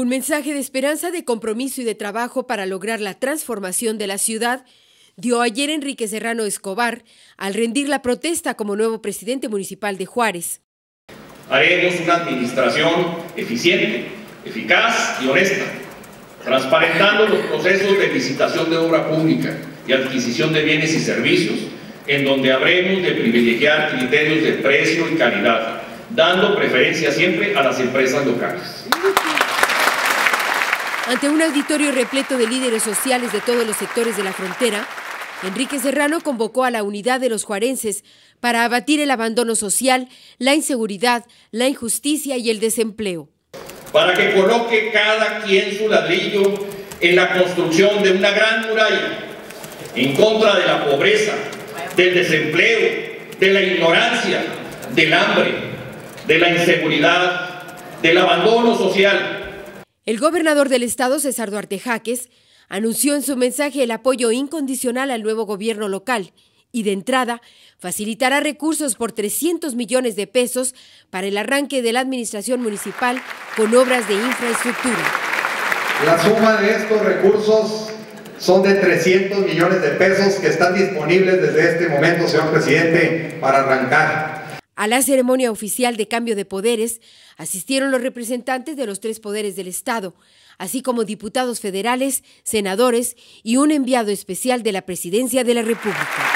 Un mensaje de esperanza, de compromiso y de trabajo para lograr la transformación de la ciudad dio ayer Enrique Serrano Escobar al rendir la protesta como nuevo presidente municipal de Juárez. Haremos una administración eficiente, eficaz y honesta, transparentando los procesos de licitación de obra pública y adquisición de bienes y servicios, en donde habremos de privilegiar criterios de precio y calidad, dando preferencia siempre a las empresas locales. Ante un auditorio repleto de líderes sociales de todos los sectores de la frontera, Enrique Serrano convocó a la unidad de los juarenses para abatir el abandono social, la inseguridad, la injusticia y el desempleo. Para que coloque cada quien su ladrillo en la construcción de una gran muralla en contra de la pobreza, del desempleo, de la ignorancia, del hambre, de la inseguridad, del abandono social el gobernador del estado, César Duarte Jaques, anunció en su mensaje el apoyo incondicional al nuevo gobierno local y de entrada facilitará recursos por 300 millones de pesos para el arranque de la administración municipal con obras de infraestructura. La suma de estos recursos son de 300 millones de pesos que están disponibles desde este momento, señor presidente, para arrancar. A la ceremonia oficial de cambio de poderes asistieron los representantes de los tres poderes del Estado, así como diputados federales, senadores y un enviado especial de la Presidencia de la República.